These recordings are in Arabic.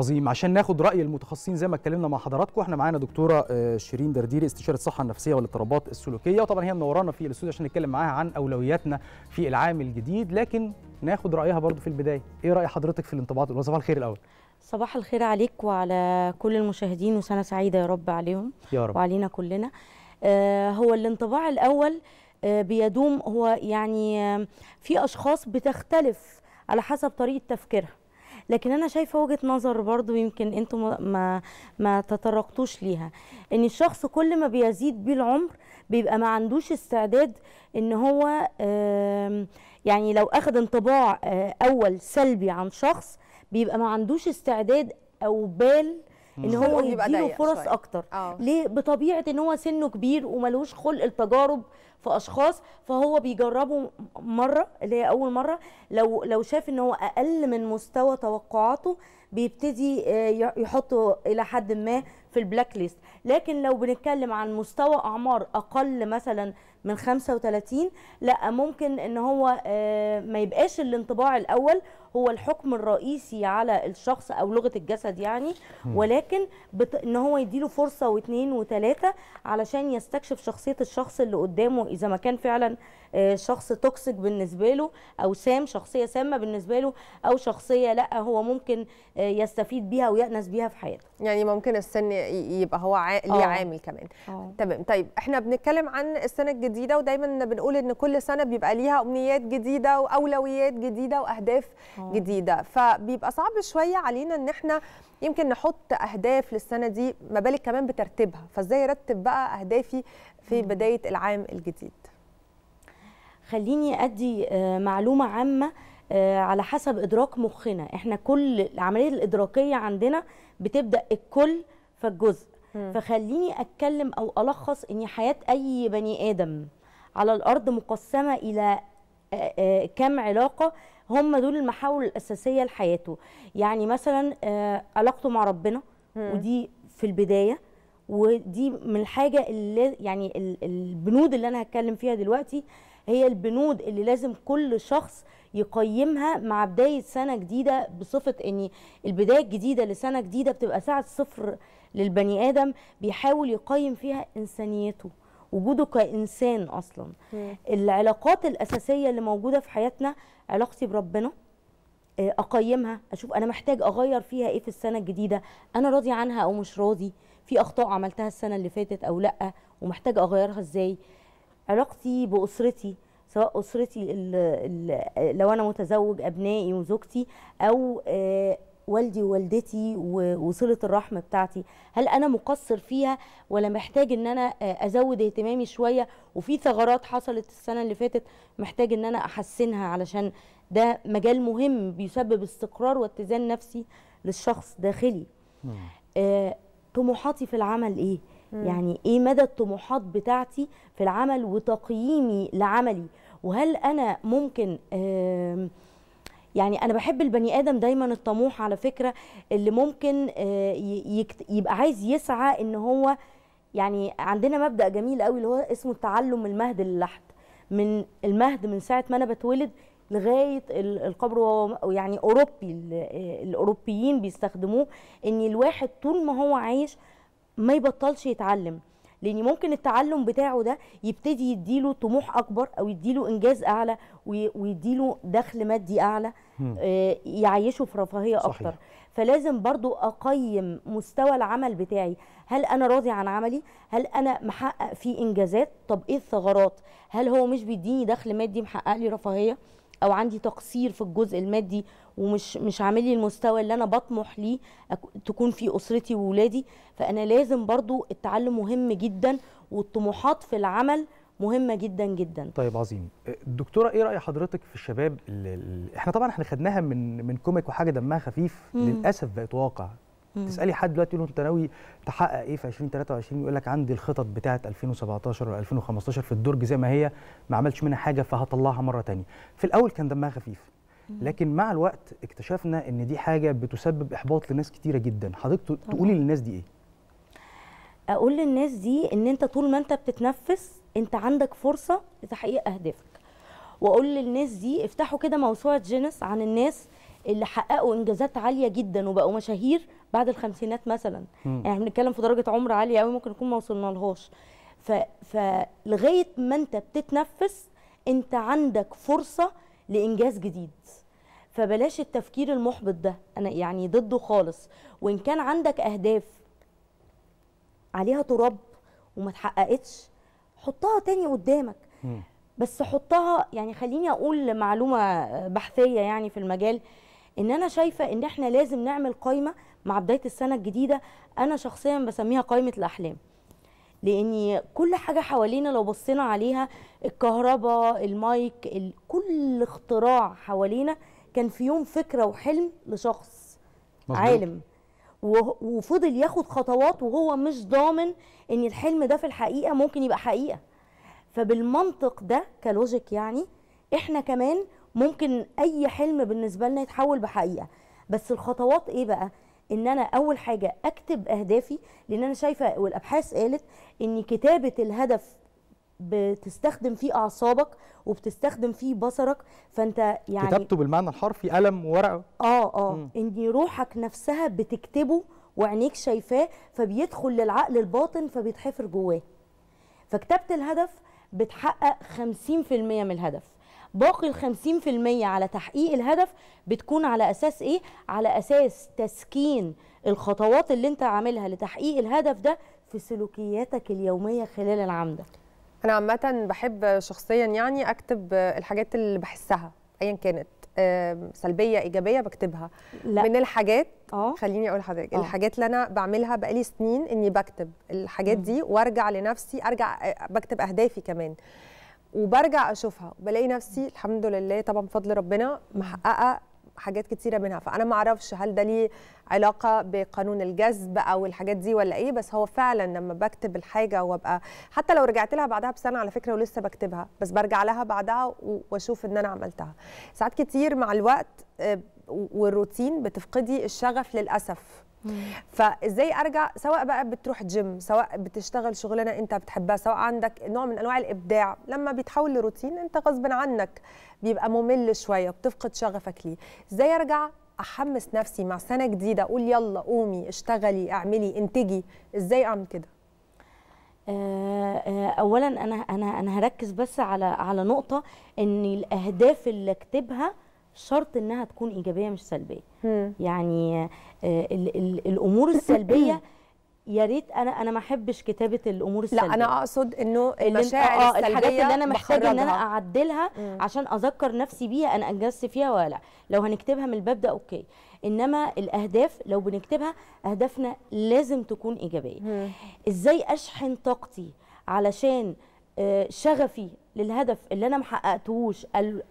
عظيم. عشان ناخد رأي المتخصصين زي ما اتكلمنا مع حضراتكم إحنا معانا دكتورة آه، شيرين درديري استشارة الصحه النفسيه والاضطرابات السلوكية. وطبعا هي منورانا في الاستوديو عشان نتكلم معاها عن أولوياتنا في العام الجديد. لكن ناخد رأيها برضو في البداية. إيه رأي حضرتك في الانطباعات؟ الاولى صباح الخير الأول. صباح الخير عليك وعلى كل المشاهدين وسنة سعيدة يا رب عليهم. يا رب. وعلينا كلنا. آه، هو الانطباع الأول آه، بيدوم هو يعني آه، في أشخاص بتختلف على حسب طريقة تفكيرها. لكن أنا شايفة وجهة نظر برضو يمكن أنتم ما- ما تطرقتوش ليها. إن الشخص كل ما بيزيد بيه العمر بيبقى ما عندوش استعداد إن هو يعني لو أخذ انطباع آه، أول سلبي عن شخص بيبقى ما عندوش استعداد أو بال إن هو يديله فرص شوية. أكتر. آه. ليه؟ بطبيعة إن هو سنه كبير وملوش خلق التجارب في أشخاص فهو بيجربه مرة اللي هي أول مرة لو لو شاف إن هو أقل من مستوى توقعاته بيبتدي آه، يحطه إلى حد ما في البلاك ليست لكن لو بنتكلم عن مستوى أعمار أقل مثلا من 35 لا ممكن إن هو آه، ما يبقاش الانطباع الأول هو الحكم الرئيسي على الشخص أو لغة الجسد يعني ولكن بت... إن هو يديله فرصة واثنين وثلاثه علشان يستكشف شخصية الشخص اللي قدامه إذا ما كان فعلا آه، شخص توكسيك بالنسبة له أو سام شخصية سامة بالنسبة له أو شخصية لا هو ممكن آه، يستفيد بيها ويأنس بيها في حياته. يعني ممكن السن يبقى هو عا... ليه آه. عامل كمان. تمام. طيب إحنا بنتكلم عن السنة الجديدة ودايما بنقول إن كل سنة بيبقى ليها أمنيات جديدة وأولويات جديدة وأهداف آه. جديدة. فبيبقى صعب شوية علينا إن إحنا يمكن نحط أهداف للسنة دي ما بالك كمان بترتيبها. فإزاي أرتب بقى أهدافي في بداية العام الجديد؟ خليني أدي آه، معلومة عامة. آه، على حسب إدراك مخنا إحنا كل العملية الإدراكية عندنا بتبدأ الكل فالجزء. فخليني أتكلم أو ألخص إن حياة أي بني آدم على الأرض مقسمة إلى آه، آه، كم علاقة هم دول المحاور الأساسية لحياته يعني مثلا آه، علاقته مع ربنا. ودي في البداية ودي من الحاجة اللي يعني ال- البنود اللي أنا هتكلم فيها دلوقتي هي البنود اللي لازم كل شخص يقيمها مع بداية سنة جديدة بصفة إن البداية الجديدة لسنة جديدة بتبقى ساعة صفر للبني آدم بيحاول يقيم فيها إنسانيته وجوده كإنسان أصلا مم. العلاقات الأساسية اللي موجودة في حياتنا علاقتي بربنا آه، أقيمها أشوف أنا محتاج أغير فيها إيه في السنة الجديدة أنا راضي عنها أو مش راضي في أخطاء عملتها السنة اللي فاتت أو لأ ومحتاج أغيرها إزاي علاقتي بأسرتي سواء أسرتي ال ال لو أنا متزوج أبنائي وزوجتي أو آه، والدي ووالدتي وصلة الرحم بتاعتي. هل أنا مقصر فيها ولا محتاج إن أنا آه، أزود اهتمامي شوية؟ وفي ثغرات حصلت السنة اللي فاتت محتاج إن أنا أحسنها علشان ده مجال مهم بيسبب استقرار واتزان نفسي للشخص داخلي. آه، طموحاتي في العمل إيه؟ مم. يعني إيه مدى الطموحات بتاعتي في العمل وتقييمي لعملي؟ وهل أنا ممكن يعني أنا بحب البني آدم دايما الطموح على فكرة اللي ممكن آه، يبقى عايز يسعى إن هو يعني عندنا مبدأ جميل قوي اللي هو اسمه التعلم المهد للحد. من المهد من ساعة ما أنا بتولد لغاية ال- القبر وهو يعني أوروبي ال- الأوروبيين بيستخدموه إن الواحد طول ما هو عايش ما يبطلش يتعلم. لأن ممكن التعلم بتاعه ده يبتدي يديله طموح اكبر أو يديله انجاز اعلى وي- ويديله دخل مادي اعلى. آه، يعيشه في رفاهية صحيح. أكتر. فلازم برضو اقيم مستوى العمل بتاعي. هل أنا راضي عن عملي؟ هل أنا محقق فيه انجازات؟ طب إيه الثغرات؟ هل هو مش بيديني دخل مادي محقق لي رفاهية؟ أو عندي تقصير في الجزء المادي ومش مش عامل لي المستوى اللي أنا بطمح ليه تكون في أسرتي وولادي فأنا لازم برضو التعلم مهم جدا والطموحات في العمل مهمة جدا جدا. طيب عظيم. دكتورة إيه رأي حضرتك في الشباب اللي اللي- إحنا طبعا إحنا خدناها من من كوميك وحاجة دمها خفيف مم. للأسف بقت واقع. مم. تسألي حد دلوقتي تقول له أنت ناوي تحقق إيه في 2023 يقول لك عندي الخطط بتاعه 2017 و 2015 في الدرج زي ما هي ما عملتش منها حاجة فهطلعها مرة تانية. في الأول كان دمها خفيف. لكن مع الوقت اكتشفنا إن دي حاجة بتسبب إحباط لناس كتيرة جدا. حضرتك تقولي للناس دي إيه؟ أقول للناس دي إن أنت طول ما أنت بتتنفس أنت عندك فرصة لتحقيق أهدافك. وأقول للناس دي افتحوا كده موسوعة جينيس عن الناس اللي حققوا إنجازات عالية جدا وبقوا مشاهير بعد الخمسينات مثلا. مم. يعني بنتكلم في درجة عمر عالية قوي ممكن نكون ما وصلنا لهاش ف... فلغايه ما انت بتتنفس انت عندك فرصة لإنجاز جديد. فبلاش التفكير المحبط ده. أنا يعني ضده خالص. وإن كان عندك أهداف عليها تراب وما اتحققتش حطها تاني قدامك. مم. بس حطها يعني خليني أقول معلومة بحثية يعني في المجال. إن أنا شايفة إن إحنا لازم نعمل قائمه مع بداية السنة الجديدة أنا شخصيا بسميها قائمه الأحلام. لأن كل حاجة حوالينا لو بصينا عليها الكهرباء المايك ال... كل اختراع حوالينا كان في يوم فكرة وحلم لشخص مظبوط. عالم. وفضل ياخد خطوات وهو مش ضامن إن الحلم ده في الحقيقة ممكن يبقى حقيقة. فبالمنطق ده كلوجيك يعني إحنا كمان ممكن أي حلم بالنسبة لنا يتحول بحقيقة. بس الخطوات إيه بقى؟ إن أنا أول حاجة أكتب أهدافي لأن أنا شايفة والأبحاث قالت إن كتابة الهدف بتستخدم فيه أعصابك وبتستخدم فيه بصرك. فأنت يعني كتابته بالمعنى الحرفي قلم وورقة. آه آه. مم. إن روحك نفسها بتكتبه وعينيك شايفاه فبيدخل للعقل الباطن فبيتحفر جواه. فكتابة الهدف بتحقق 50% من الهدف. باقي ال 50% على تحقيق الهدف بتكون على أساس إيه؟ على أساس تسكين الخطوات اللي أنت عاملها لتحقيق الهدف ده في سلوكياتك اليومية خلال العام ده. أنا عامة بحب شخصيا يعني أكتب الحاجات اللي بحسها ايا كانت آم، سلبية إيجابية بكتبها. لا. من الحاجات آه. خليني أقول لحضرتك آه. الحاجات اللي أنا بعملها بقالي سنين إني بكتب الحاجات دي وأرجع لنفسي أرجع آه، بكتب أهدافي كمان. وبرجع أشوفها. بلاقي نفسي الحمد لله طبعا بفضل ربنا محققة حاجات كتيرة منها. فأنا ما أعرفش هل ده ليه علاقة بقانون الجذب أو الحاجات دي ولا إيه بس هو فعلا لما بكتب الحاجة وأبقى حتى لو رجعت لها بعدها بسنة على فكرة ولسه بكتبها بس برجع لها بعدها وأشوف إن أنا عملتها. ساعات كتير مع الوقت آه، والروتين بتفقدي الشغف للأسف. فازاي ارجع؟ سواء بقى بتروح جيم سواء بتشتغل شغلانة انت بتحبها سواء عندك نوع من انواع الابداع لما بيتحول لروتين انت غصب عنك بيبقى ممل شوية بتفقد شغفك ليه. إزاي ارجع؟ احمس نفسي مع سنة جديدة أقول يلا قومي اشتغلي اعملي انتجي. إزاي اعمل كده؟ آه، آه، اولا أنا أنا أنا هركز بس على على نقطة إن الأهداف اللي أكتبها شرط إنها تكون إيجابية مش سلبية يعني آه، ال ال الأمور السلبية يا ريت أنا أنا ما أحبش كتابة الأمور السلبية لا أنا أقصد إنه انت- المشاعر آه السلبية الحاجات اللي أنا محتاجة إن أنا. أعدلها مم. عشان أذكر نفسي بيها أنا أنجزت فيها ولا لأ لو هنكتبها من الباب ده أوكي إنما الأهداف لو بنكتبها أهدافنا لازم تكون إيجابية مم. إزاي أشحن طاقتي علشان آه، شغفي للهدف اللي أنا محققتهوش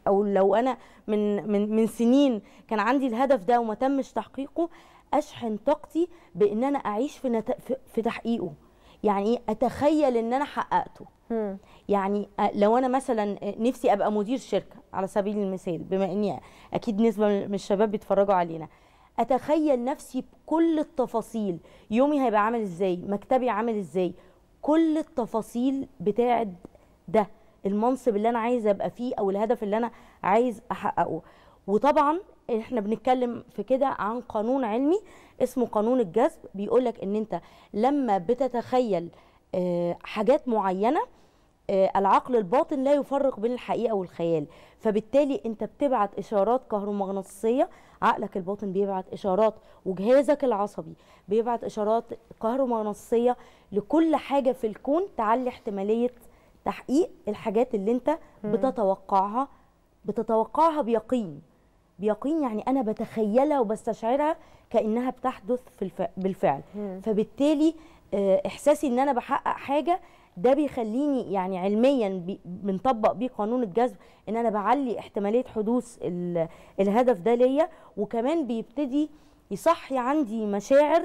أو لو أنا من من من سنين كان عندي الهدف ده وما تمش تحقيقه أشحن طاقتي بإن أنا أعيش في نت... في- تحقيقه. يعني إيه؟ أتخيل إن أنا حققته. يعني آه، لو أنا مثلا آه، نفسي أبقى مدير شركة على سبيل المثال بما إني أكيد نسبة من الشباب بيتفرجوا علينا. أتخيل نفسي بكل التفاصيل. يومي هيبقى عامل إزاي؟ مكتبي عامل إزاي؟ كل التفاصيل بتاعة ده المنصب اللي أنا عايزه أبقى فيه أو الهدف اللي أنا عايز أحققه. وطبعا إحنا بنتكلم في كده عن قانون علمي اسمه قانون الجذب. بيقولك إن أنت لما بتتخيل آه، حاجات معينة العقل الباطن لا يفرق بين الحقيقة والخيال. فبالتالي انت بتبعت إشارات كهرومغناطيسية عقلك الباطن بيبعت إشارات وجهازك العصبي بيبعت إشارات كهرومغناطيسية لكل حاجة في الكون تعلي احتمالية تحقيق الحاجات اللي انت بتتوقعها بتتوقعها بيقين. بيقين يعني أنا بتخيلها وبستشعرها كأنها بتحدث في الف... بالفعل. فبالتالي آه، إحساسي إن أنا بحقق حاجة ده بيخليني يعني علميا بنطبق بيه قانون الجذب إن أنا بعلي احتمالية حدوث ال- الهدف ده ليا وكمان بيبتدي يصحي عندي مشاعر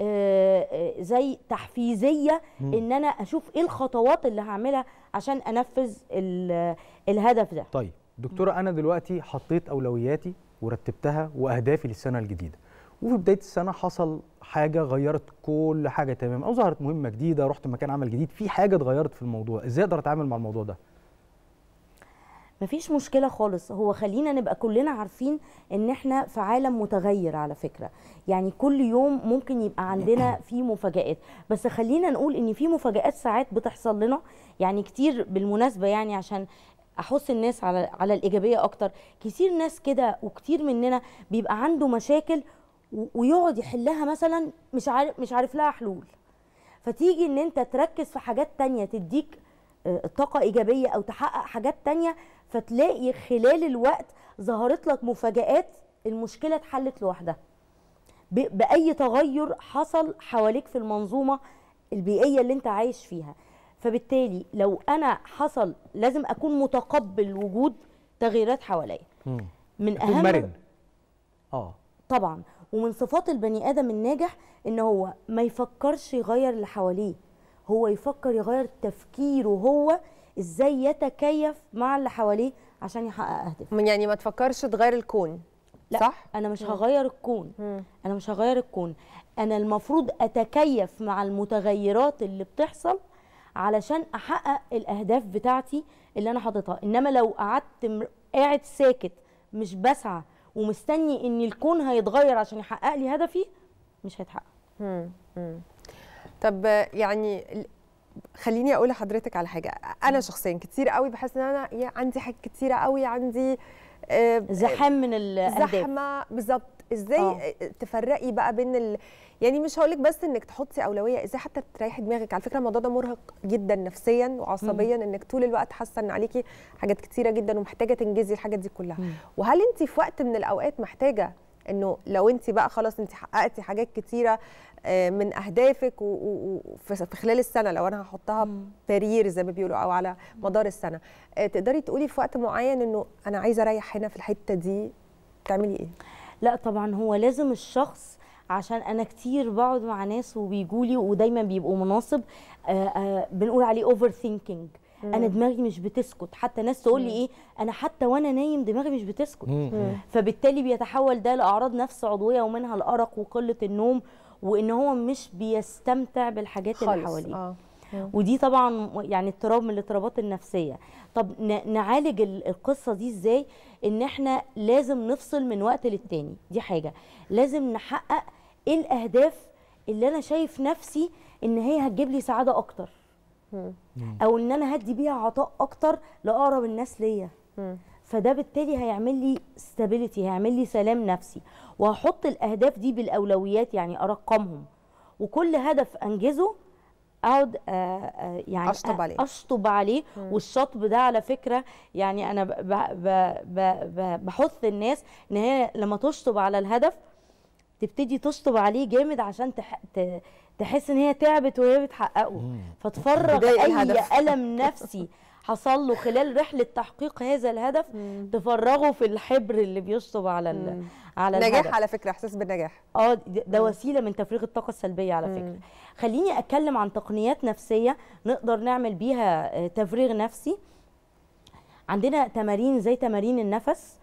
آه، آه، زي تحفيزية إن أنا أشوف إيه الخطوات اللي هعملها عشان أنفذ ال- الهدف ده. طيب دكتورة أنا دلوقتي حطيت أولوياتي ورتبتها وأهدافي للسنة الجديدة. وفي بدايه السنة حصل حاجة غيرت كل حاجة تمام أو ظهرت مهمة جديدة رحت مكان عمل جديد في حاجة اتغيرت في الموضوع. إزاي أقدر أتعامل مع الموضوع ده؟ مفيش مشكلة خالص. هو خلينا نبقى كلنا عارفين إن إحنا في عالم متغير على فكرة. يعني كل يوم ممكن يبقى عندنا في مفاجآت. بس خلينا نقول إن في مفاجآت ساعات بتحصل لنا يعني كتير بالمناسبة يعني عشان أحث الناس على على الإيجابية أكتر. كتير ناس كده وكتير مننا بيبقى عنده مشاكل ويقعد يحلها مثلا مش عارف مش عارف لها حلول. فتيجي إن أنت تركز في حاجات تانية تديك آه، طاقة إيجابية أو تحقق حاجات تانية فتلاقي خلال الوقت ظهرت لك مفاجآت المشكلة اتحلت لوحدها. بأي تغير حصل حواليك في المنظومة البيئية اللي أنت عايش فيها. فبالتالي لو أنا حصل لازم أكون متقبل وجود تغييرات حواليا. من أهم مرن. آه. طبعا. ومن صفات البني آدم الناجح إن هو ما يفكرش يغير اللي حواليه. هو يفكر يغير تفكيره هو إزاي يتكيف مع اللي حواليه عشان يحقق اهدافه من يعني ما تفكرش تغير الكون لا صح؟ أنا مش هغير الكون. مم. أنا مش هغير الكون. أنا المفروض أتكيف مع المتغيرات اللي بتحصل علشان أحقق الأهداف بتاعتي اللي أنا حاططها. إنما لو قعدت قاعد ساكت مش بسعى ومستني إن الكون هيتغير عشان يحقق لي هدفي مش هيتحقق. طب يعني خليني أقول لحضرتك على حاجة. أنا شخصيا كتير قوي بحس إن أنا عندي حاجات كتيرة قوي عندي آه، زحام من الأهداف. زحمة بالظبط. إزاي آه. آه. تفرقي بقى بين ال... يعني مش هقولك بس انك تحطي أولوية إزاي حتى تريحي دماغك على فكرة الموضوع ده مرهق جدا نفسيا وعصبيا انك طول الوقت حاسة ان عليكي حاجات كتيرة جدا ومحتاجة تنجزي الحاجات دي كلها مم. وهل انت في وقت من الأوقات محتاجة انه لو انت بقى خلاص انت حققتي حاجات كتيرة آه، من أهدافك وفي في خلال السنة لو أنا هحطها مم. barrier زي ما بيقولوا أو على مدار السنة تقدري تقولي في وقت معين انه أنا عايزة أريح هنا في الحتة دي تعملي إيه لا طبعا هو لازم الشخص عشان أنا كتير بقعد مع ناس وبيجولي ودايما بيبقوا مناصب آه آه بنقول عليه overthinking أنا دماغي مش بتسكت. حتى ناس تقول لي إيه أنا حتى وأنا نايم دماغي مش بتسكت. فبالتالي بيتحول ده لأعراض نفس عضوية ومنها الأرق وقلة النوم وإن هو مش بيستمتع بالحاجات اللي حواليه. آه. ودي طبعا يعني اضطراب من الاضطرابات النفسية. طب نعالج ال- القصة دي إزاي؟ إن إحنا لازم نفصل من وقت للتاني. دي حاجة. لازم نحقق إيه الأهداف اللي أنا شايف نفسي إن هي هتجيب لي سعادة أكتر. أو إن أنا هدي بيها عطاء أكتر لأقرب الناس ليا. فده بالتالي هيعمل لي ستابيليتي هيعمل لي سلام نفسي. وهحط الأهداف دي بالأولويات يعني ارقمهم وكل هدف أنجزه أقعد آه، آه، يعني أشطب عليه. أشطب عليه والشطب ده على فكرة يعني أنا ب ب ب ب ب بحث الناس إن هي لما تشطب على الهدف تبتدي تشطب عليه جامد عشان تح ت- تحس إن هي تعبت وهي بتحققه فتفرغ أي الهدف. ألم نفسي حصل له خلال رحلة تحقيق هذا الهدف تفرغه في الحبر اللي بيشطب على ال على نجاح الهدف. على فكرة إحساس بالنجاح. آه ده ده وسيلة من تفريغ الطاقة السلبية على فكرة. خليني أتكلم عن تقنيات نفسية نقدر نعمل بيها آه، تفريغ نفسي. عندنا تمارين زي تمارين النفس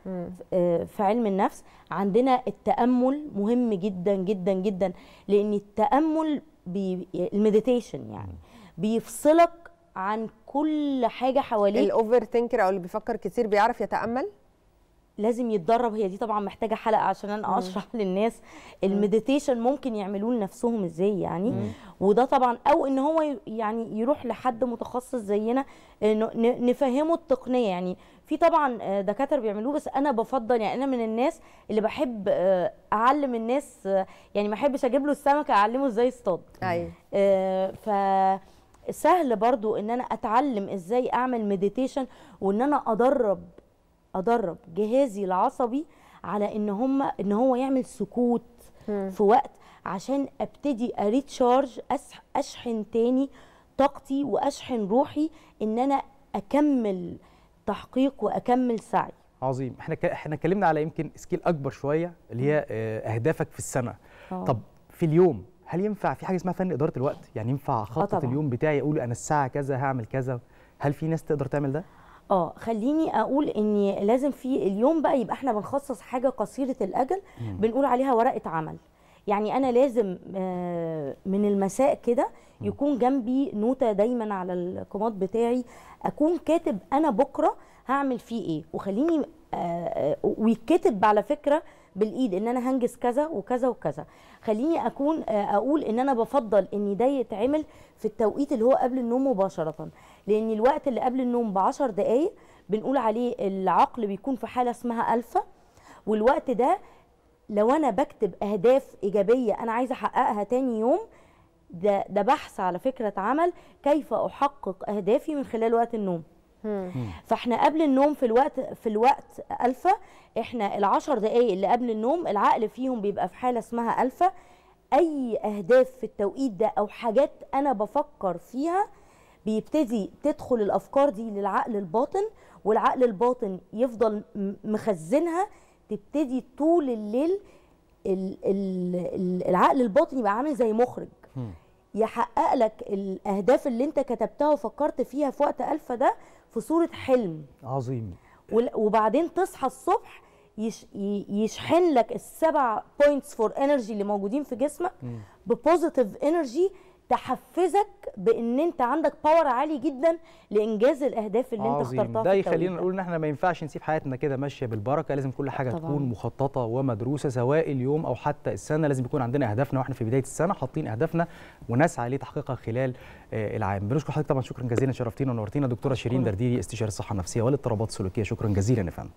آه، في علم النفس. عندنا التأمل مهم جدا جدا جدا لأن التأمل بي ال meditation يعني بيفصلك عن كل حاجة حواليك ال overthinker أو اللي بيفكر كتير بيعرف يتأمل؟ لازم يتدرب. هي دي طبعا محتاجة حلقة عشان أنا أشرح للناس ال meditation ممكن يعملوه لنفسهم إزاي يعني. وده طبعا أو إن هو يعني يروح لحد متخصص زينا ن- نفهمه التقنية يعني. في طبعا آه، دكاترة بيعملوه بس أنا بفضل يعني أنا من الناس اللي بحب آه، أعلم الناس آه، يعني ما أحبش أجيب له السمكة أعلمه إزاي يصطاد. أيوه. آه، فسهل برضو إن أنا أتعلم إزاي أعمل meditation وإن أنا أدرب أدرب جهازي العصبي على إن هم إن هو يعمل سكوت في وقت عشان أبتدي ا recharge أشحن تاني طاقتي وأشحن روحي إن أنا أكمل تحقيق وأكمل سعي. عظيم. إحنا ك... إحنا اتكلمنا على يمكن سكيل أكبر شوية اللي هي آه، أهدافك في السنة. آه. طب في اليوم هل ينفع في حاجة اسمها فن إدارة الوقت؟ يعني ينفع اخطط طبعاً. اليوم بتاعي أقول أنا الساعة كذا هعمل كذا؟ هل في ناس تقدر تعمل ده؟ آه خليني أقول إن لازم في اليوم بقى يبقى إحنا بنخصص حاجة قصيرة الأجل بنقول عليها ورقة عمل. يعني أنا لازم آه، من المساء كده يكون جنبي نوتة دايما على الكوماد بتاعي أكون كاتب أنا بكرة هعمل فيه إيه. وخليني آه، آه، ويتكتب على فكرة بالإيد إن أنا هنجز كذا وكذا وكذا. خليني أكون آه، أقول إن أنا بفضل إن ده يتعمل في التوقيت اللي هو قبل النوم مباشرة. لأن الوقت اللي قبل النوم بعشر دقائق بنقول عليه العقل بيكون في حالة اسمها ألفا. والوقت ده لو أنا بكتب أهداف إيجابية أنا عايزة أحققها تاني يوم ده ده بحث على فكرة اتعمل كيف أحقق أهدافي من خلال وقت النوم. فاحنا قبل النوم في الوقت في الوقت ألفا إحنا العشر دقايق اللي قبل النوم العقل فيهم بيبقى في حالة اسمها ألفا. أي أهداف في التوقيت ده أو حاجات أنا بفكر فيها بيبتدي تدخل الأفكار دي للعقل الباطن والعقل الباطن يفضل مخزنها تبتدي طول الليل ال- ال- ال- العقل الباطن يبقى عامل زي مخرج. يحقق لك الأهداف اللي أنت كتبتها وفكرت فيها في وقت ألفا ده في صورة حلم. عظيم. وبعدين تصحى الصبح يش يشحن لك السبع points for energy اللي موجودين في جسمك ب positive energy تحفزك بإن أنت عندك باور عالي جدا لإنجاز الأهداف اللي أنت عظيم. اخترتها ده يخلينا نقول إن إحنا ما ينفعش نسيب حياتنا كده ماشية بالبركة. لازم كل حاجة طبعاً. تكون مخططة ومدروسة سواء اليوم أو حتى السنة. لازم يكون عندنا أهدافنا وإحنا في بداية السنة حاطين أهدافنا ونسعى لتحقيقها خلال آه، العام. بنشكر حضرتك طبعا. شكرا جزيلا. شرفتينا ونورتينا. دكتورة شيرين. درديري استشاري الصحة النفسية والاضطرابات السلوكية. شكرا جزيلا يا فندم.